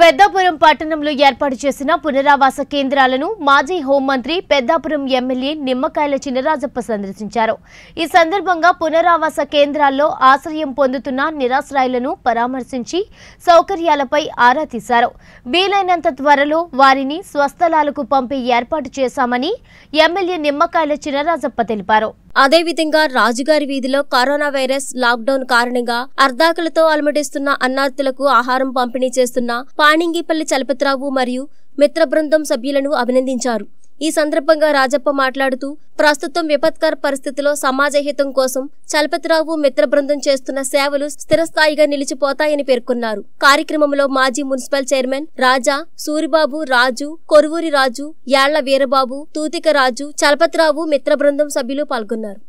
పెద్దాపురం పట్టణంలో ఏర్పాటు చేసిన పునరావాస కేంద్రాలను మాజీ హోంమంత్రి పెద్దాపురం ఎమ్మెల్యే నిమ్మకాయల చినరాజప్ప సందర్శించారు. ఈ సందర్భంగా పునరావాస కేంద్రాల్లో ఆశ్రయం పొందుతున్న నిరాశ్రాయులను పరామర్శించి సౌకర్యాలపై ఆరా తీశారు. వీలైనంత త్వరలో వారిని స్వస్థలాలకు పంపే ఏర్పాటు చేశామని ఎమ్మెల్యే నిమ్మకాయల చినరాజప్ప తెలిపారు. అదేవిధంగా రాజుగారి వీధిలో కరోనా వైరస్ లాక్డౌన్ కారణంగా అర్ధాకలతో అలమటిస్తున్న అన్నార్థులకు ఆహారం పంపిణీ చేస్తున్న పాణింగిపల్లి చలపతిరావు మరియు మిత్ర బృందం సభ్యులను అభినందించారు. ఈ సందర్భంగా రాజప్ప మాట్లాడుతూ ప్రస్తుతం విపత్కర పరిస్థితిలో సమాజ హితం కోసం చలపతిరావు మిత్ర బృందం చేస్తున్న సేవలు స్థిరస్థాయిగా నిలిచిపోతాయని పేర్కొన్నారు. కార్యక్రమంలో మాజీ మున్సిపల్ చైర్మన్ రాజా సూరిబాబు రాజు కొరువూరి రాజు యాళ్ళ వీరబాబు తూతిక రాజు చలపతిరావు మిత్ర బృందం సభ్యులు పాల్గొన్నారు.